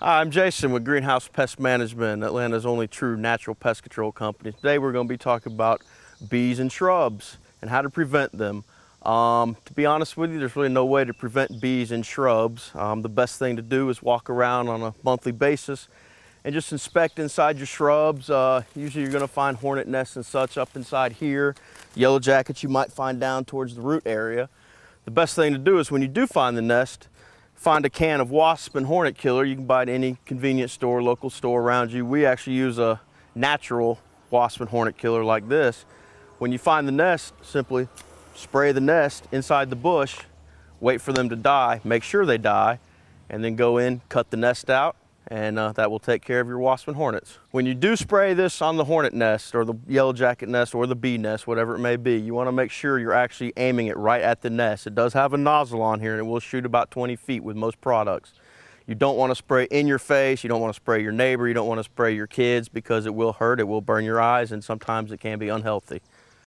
Hi, I'm Jason with Greenhouse Pest Management, Atlanta's only true natural pest control company. Today we're going to be talking about bees and shrubs and how to prevent them. Um, to be honest with you, there's really no way to prevent bees and shrubs. Um, the best thing to do is walk around on a monthly basis and just inspect inside your shrubs. Uh, usually you're going to find hornet nests and such up inside here. Yellow jackets you might find down towards the root area. The best thing to do is when you do find the nest, find a can of wasp and hornet killer. You can buy it at any convenience store, local store around you. We actually use a natural wasp and hornet killer like this. When you find the nest, simply spray the nest inside the bush, wait for them to die, make sure they die, and then go in, cut the nest out, and uh, that will take care of your wasps and hornets. When you do spray this on the hornet nest or the yellow jacket nest or the bee nest, whatever it may be, you want to make sure you're actually aiming it right at the nest. It does have a nozzle on here and it will shoot about 20 feet with most products. You don't want to spray in your face, you don't want to spray your neighbor, you don't want to spray your kids because it will hurt, it will burn your eyes, and sometimes it can be unhealthy.